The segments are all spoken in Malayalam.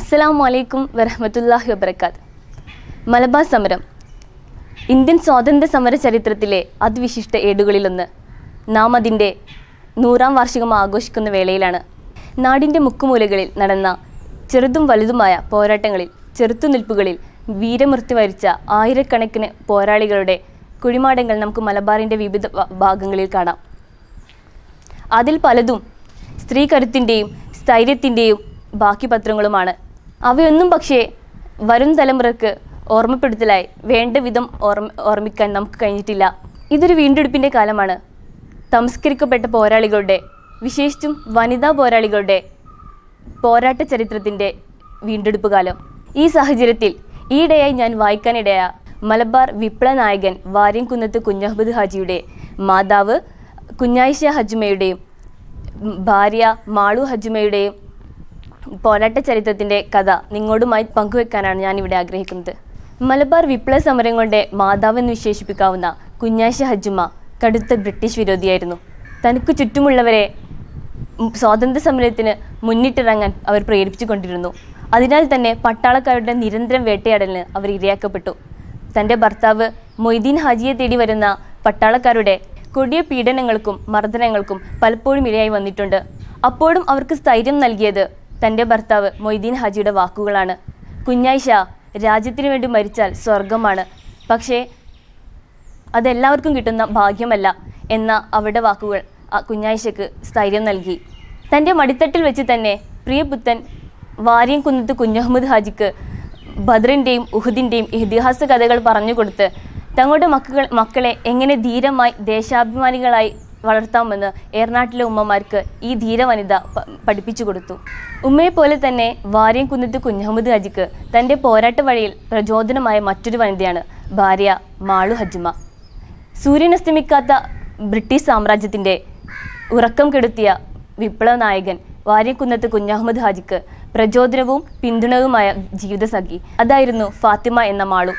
അസ്സലാമു വലൈക്കും വരഹമത്തല്ലാഹി വബർക്കാത്ത് മലബാർ സമരം. ഇന്ത്യൻ സ്വാതന്ത്ര്യ സമര ചരിത്രത്തിലെ അതിവിശിഷ്ട ഏടുകളിലൊന്ന്. നാം അതിന്റെ നൂറാം വാർഷികം ആഘോഷിക്കുന്ന വേളയിലാണ്. നാടിന്റെ മുക്കുമൂലകളിൽ നടന്ന ചെറുതും വലുതുമായ പോരാട്ടങ്ങളിൽ ചെറുത്തുനിൽപ്പുകളിൽ വീരമൃത്യു വരിച്ച ആയിരക്കണക്കിന് പോരാളികളുടെ കുഴിമാടങ്ങൾ നമുക്ക് മലബാറിന്റെ വിവിധ ഭാഗങ്ങളിൽ കാണാം. അതിൽ പലതും സ്ത്രീ കരുത്തിന്റെയും സ്ഥൈര്യത്തിന്റെയും ബാക്കി പത്രങ്ങളുമാണ്. അവയൊന്നും പക്ഷേ വരും തലമുറയ്ക്ക് ഓർമ്മപ്പെടുത്തലായി വേണ്ട വിധം ഓർമ്മ ഓർമ്മിക്കാൻ നമുക്ക് കഴിഞ്ഞിട്ടില്ല. ഇതൊരു വീണ്ടെടുപ്പിന്റെ കാലമാണ്. തമസ്കരിക്കപ്പെട്ട പോരാളികളുടെ വിശേഷിച്ചും വനിതാ പോരാളികളുടെ പോരാട്ട ചരിത്രത്തിന്റെ വീണ്ടെടുപ്പ് കാലം. ഈ സാഹചര്യത്തിൽ ഈയിടെയായി ഞാൻ വായിക്കാനിടയ മലബാർ വിപ്ലവ നായകൻ വാര്യംകുന്നത്ത് കുഞ്ഞഹമ്മദ് ഹാജിയുടെ മാതാവ് കുഞ്ഞായിഷ ഹജ്മയുടെയും ഭാര്യ മാളു ഹജ്മയുടെയും പോരാട്ട ചരിത്രത്തിന്റെ കഥ നിങ്ങളോടുമായി പങ്കുവെക്കാനാണ് ഞാൻ ഇവിടെ ആഗ്രഹിക്കുന്നത്. മലബാർ വിപ്ലവ സമരങ്ങളുടെ മാതാവെന്ന് വിശേഷിപ്പിക്കാവുന്ന കുഞ്ഞാശ ഹജ്ജുമ്മ കടുത്ത ബ്രിട്ടീഷ് വിരോധിയായിരുന്നു. തനിക്ക് ചുറ്റുമുള്ളവരെ സ്വാതന്ത്ര്യ സമരത്തിന് മുന്നിട്ടിറങ്ങാൻ അവർ പ്രേരിപ്പിച്ചുകൊണ്ടിരുന്നു അതിനാൽ തന്നെ പട്ടാളക്കാരുടെ നിരന്തരം വേട്ടയാടലിന് അവർ ഇരയാക്കപ്പെട്ടു. തന്റെ ഭർത്താവ് മൊയ്തീൻ ഹാജിയെ തേടി വരുന്ന പട്ടാളക്കാരുടെ കൊടിയ പീഡനങ്ങൾക്കും മർദ്ദനങ്ങൾക്കും പലപ്പോഴും ഇരയായി വന്നിട്ടുണ്ട്. അപ്പോഴും അവർക്ക് സ്ഥൈര്യം നൽകിയത് തന്റെ ഭർത്താവ് മൊയ്തീൻ ഹാജിയുടെ വാക്കുകളാണ്. കുഞ്ഞായിഷ രാജ്യത്തിനു വേണ്ടി മരിച്ചാൽ സ്വർഗമാണ് പക്ഷേ അതെല്ലാവർക്കും കിട്ടുന്ന ഭാഗ്യമല്ല എന്ന അവരുടെ വാക്കുകൾ ആ കുഞ്ഞായിഷയ്ക്ക് സ്ഥൈര്യം നൽകി. തന്റെ മടിത്തട്ടിൽ വെച്ച് തന്നെ പ്രിയപുത്തൻ വാര്യം കുന്നത്ത് കുഞ്ഞഹമ്മദ് ഹാജിക്ക് ബദ്റിന്റെയും ഉഹുദിന്റെയും ഇതിഹാസ കഥകൾ പറഞ്ഞു കൊടുത്ത് തങ്ങളുടെ മക്കൾ മക്കളെ എങ്ങനെ ധീരമായി ദേശാഭിമാനികളായി വളർത്താമെന്ന് ഏർനാട്ടിലെ ഉമ്മമാർക്ക് ഈ ധീരവനിത വനിത പഠിപ്പിച്ചു കൊടുത്തു. ഉമ്മയെ പോലെ തന്നെ വാര്യം കുന്നത്ത് കുഞ്ഞഹമ്മദ് ഹജിക്ക് തന്റെ പോരാട്ട വഴിയിൽ പ്രചോദനമായ മറ്റൊരു വനിതയാണ് ഭാര്യ മാളു ഹജ്മ. സൂര്യനസ്തമിക്കാത്ത ബ്രിട്ടീഷ് സാമ്രാജ്യത്തിന്റെ ഉറക്കം കെടുത്തിയ വിപ്ലവ നായകൻ വാര്യക്കുന്നത്ത് കുഞ്ഞഹമ്മദ് ഹാജിക്ക് പ്രചോദനവും പിന്തുണവുമായ ജീവിതസഖി അതായിരുന്നു ഫാത്തിമ എന്ന മാളു.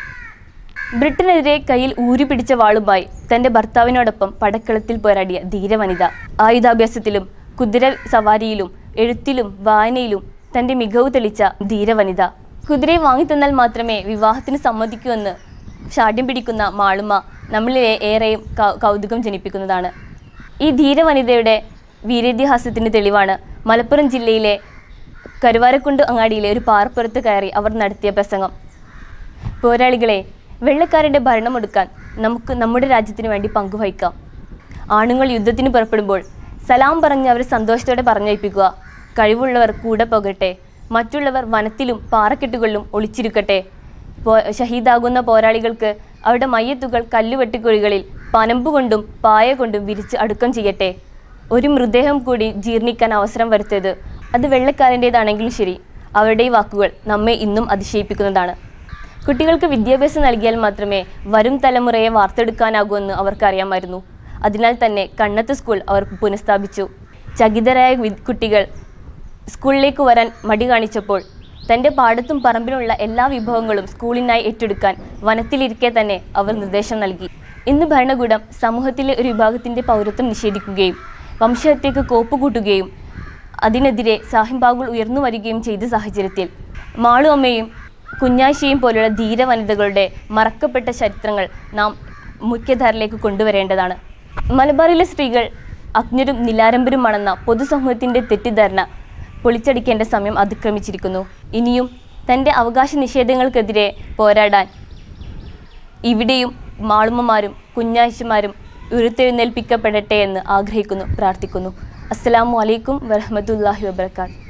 ബ്രിട്ടനെതിരെ കയ്യിൽ ഊരി പിടിച്ച വാളുമായി തന്റെ ഭർത്താവിനോടൊപ്പം പടക്കളത്തിൽ പോരാടിയ ധീരവനിത ആയുധാഭ്യാസത്തിലും കുതിര സവാരിയിലും എഴുത്തിലും വായനയിലും തന്റെ മികവ് തെളിച്ച ധീരവനിത കുതിരയെ വാങ്ങിത്തന്നാൽ മാത്രമേ വിവാഹത്തിന് സമ്മതിക്കൂ എന്ന് ഷാഠ്യം പിടിക്കുന്ന മാളുമ നമ്മളിൽ ഏറെയും കൗതുകം ജനിപ്പിക്കുന്നതാണ്. ഈ ധീരവനിതയുടെ വീരേതിഹാസത്തിന് തെളിവാണ് മലപ്പുറം ജില്ലയിലെ കരുവാരക്കുണ്ട് അങ്ങാടിയിലെ ഒരു പാറപ്പുറത്ത് കയറി അവർ നടത്തിയ പ്രസംഗം. പോരാളികളെ വെള്ളക്കാരുടെ ഭരണമെടുക്കാൻ നമുക്ക് നമ്മുടെ രാജ്യത്തിന് വേണ്ടി പങ്കുവഹിക്കാം. ആണുങ്ങൾ യുദ്ധത്തിന് പുറപ്പെടുമ്പോൾ സലാം പറഞ്ഞ് അവരെ സന്തോഷത്തോടെ പറഞ്ഞയപ്പിക്കുക. കഴിവുള്ളവർ കൂടെ പോകട്ടെ. മറ്റുള്ളവർ വനത്തിലും പാറക്കെട്ടുകളിലും ഒളിച്ചിരിക്കട്ടെ. ഷഹീദാകുന്ന പോരാളികൾക്ക് അവരുടെ മയ്യത്തുകൾ കല്ലുവെട്ടിക്കുഴികളിൽ പനമ്പ് കൊണ്ടും പായ കൊണ്ടും വിരിച്ച് അടുക്കം ചെയ്യട്ടെ. ഒരു മൃതദേഹം കൂടി ജീർണിക്കാൻ അവസരം വരുത്തിയത് അത് വെള്ളക്കാരന്റേതാണെങ്കിലും ശരി. അവരുടെ ഈ വാക്കുകൾ നമ്മെ ഇന്നും അതിശയിപ്പിക്കുന്നതാണ്. കുട്ടികൾക്ക് വിദ്യാഭ്യാസം നൽകിയാൽ മാത്രമേ വരും തലമുറയെ വാർത്തെടുക്കാനാകൂ എന്ന് അവർക്കറിയാമായിരുന്നു. അതിനാൽ തന്നെ കണ്ണത്ത് സ്കൂൾ അവർ പുനഃസ്ഥാപിച്ചു. ചകിതരായ കുട്ടികൾ സ്കൂളിലേക്ക് വരാൻ മടി കാണിച്ചപ്പോൾ തന്റെ പാടത്തും പറമ്പിലുള്ള എല്ലാ വിഭവങ്ങളും സ്കൂളിനായി ഏറ്റെടുക്കാൻ വനത്തിലിരിക്കെ തന്നെ അവർ നിർദ്ദേശം നൽകി. ഇന്ന് ഭരണകൂടം സമൂഹത്തിലെ ഒരു വിഭാഗത്തിന്റെ പൗരത്വം നിഷേധിക്കുകയും വംശഹത്യക്ക് കോപ്പ് കൂട്ടുകയും അതിനെതിരെ സാഹിംബാഗുൾ ഉയർന്നു വരികയും ചെയ്ത സാഹചര്യത്തിൽ മാളു അമ്മയും കുഞ്ഞാശിയും പോലുള്ള ധീര വനിതകളുടെ മറക്കപ്പെട്ട ചരിത്രങ്ങൾ നാം മുഖ്യധാരയിലേക്ക് കൊണ്ടുവരേണ്ടതാണ്. മലബാറിലെ സ്ത്രീകൾ അജ്ഞരും നിലാരംബരുമാണെന്ന പൊതുസമൂഹത്തിന്റെ തെറ്റിദ്ധാരണ പൊളിച്ചടിക്കേണ്ട സമയം അതിക്രമിച്ചിരിക്കുന്നു. ഇനിയും തന്റെ അവകാശ നിഷേധങ്ങൾക്കെതിരെ പോരാടാൻ ഇവിടെയും മാളുമ്മമാരും കുഞ്ഞാഴ്ചമാരും ഉരുത്തെഴുന്നേൽപ്പിക്കപ്പെടട്ടെ എന്ന് ആഗ്രഹിക്കുന്നു പ്രാർത്ഥിക്കുന്നു. അസ്സാം വലൈക്കും വരഹമുല്ലാഹി വബർക്കാത്ത്